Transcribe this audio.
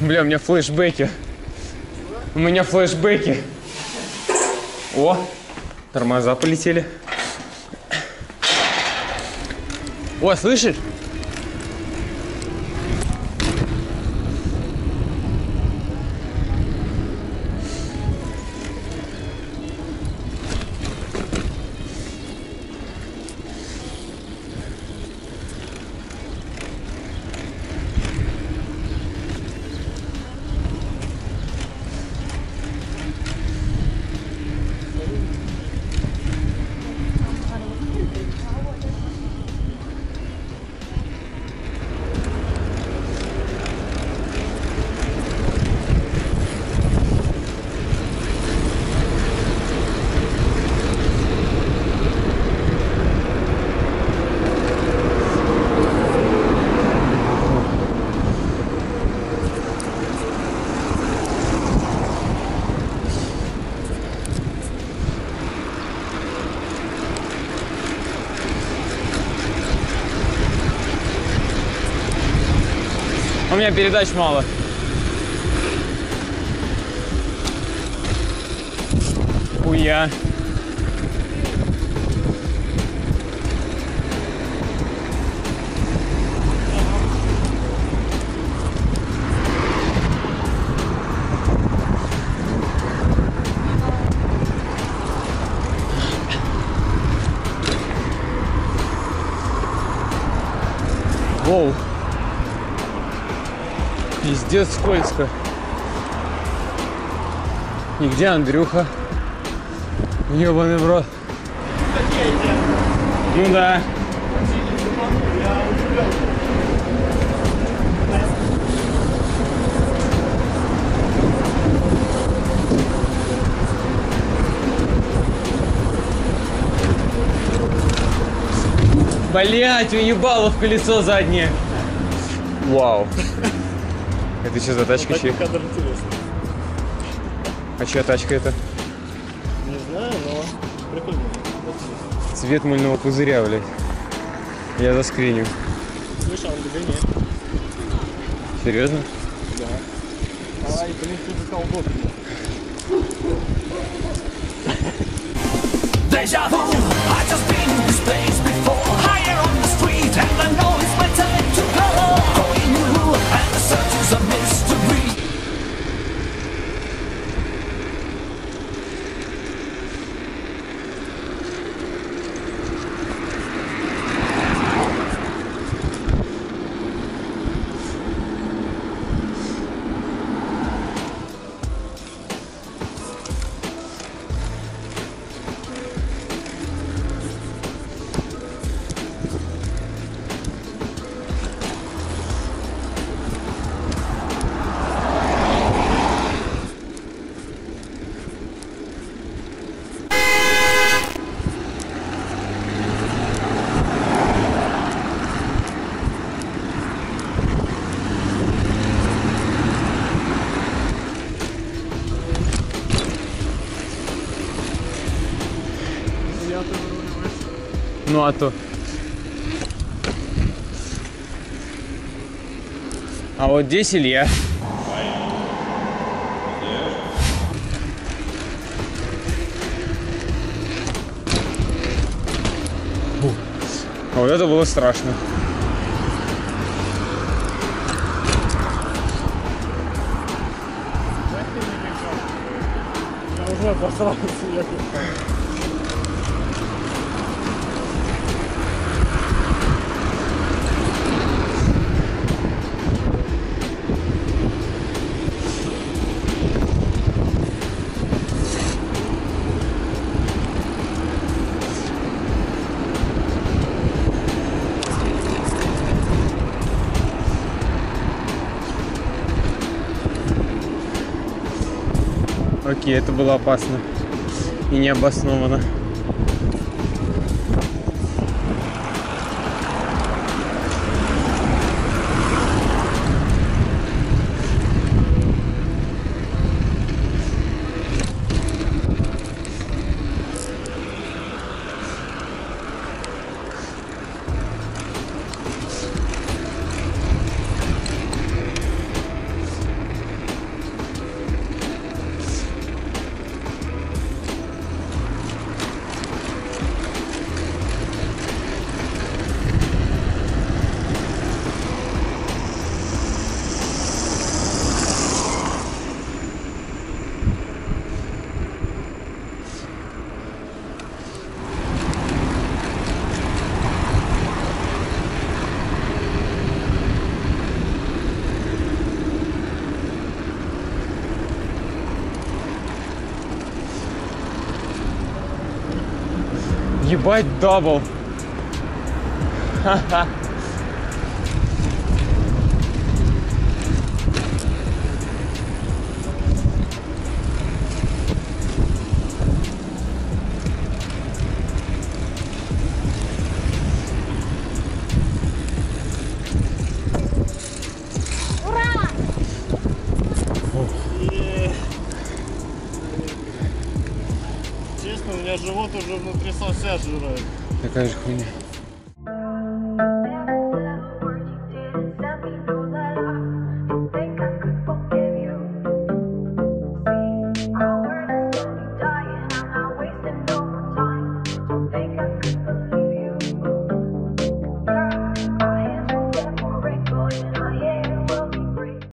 Бля, у меня флешбеки. У меня флешбеки. О, тормоза полетели. О, слышишь? У меня передач мало. Хуя. Воу. Пиздец скользко. И где Андрюха? Ебаный в рот. Ну да. Блять, уебало в колесо заднее. Вау. Это что за тачка чья? Кадр интересный. А чья тачка это? Не знаю, но прикольно. Цвет мыльного пузыря, блядь. Я заскриню. Слышал, он движение. Серьезно? Да. Ай, блин, тут удобно. Deja vu, I just Ну а то. А вот здесь Илья. Фу. А вот это было страшно. Я уже обосрался, я Окей, это было опасно и необоснованно. Ебать, дабл. Честно, у меня живот уже внутри совсем жирает. Такая же хуйня.